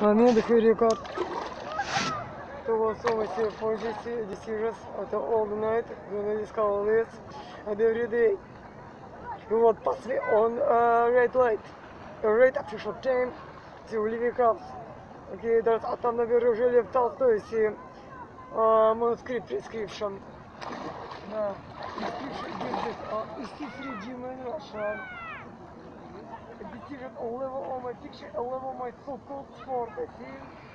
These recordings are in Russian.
Amém de Furikat. To was always for decisions at all night when I discover this and every day. Pass me on a red light. Red official time to living house. Окей, даже, а там, наверное, уже Лев Толстой, а, манускрипт prescription. Да. Uh, is this regime in Russia? A decision a level of my picture, a level my so-called sport, I see.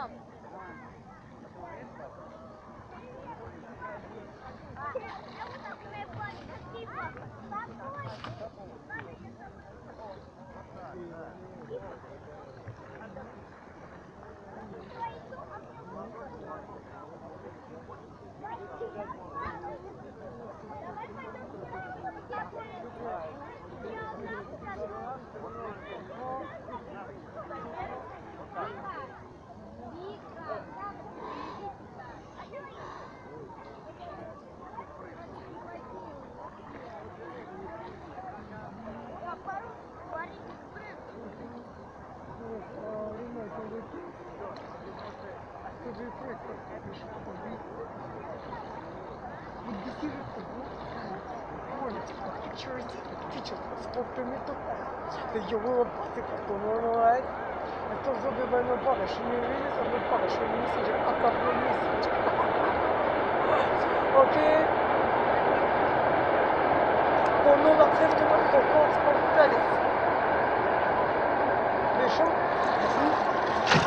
không? Я было пати, потом онлайн. Это зубы больно пара, что не видит, а мы пара, что не месяц, а как не месяц. Окей. Помню на цифру, как колокол спортивец. Вышел? Угу.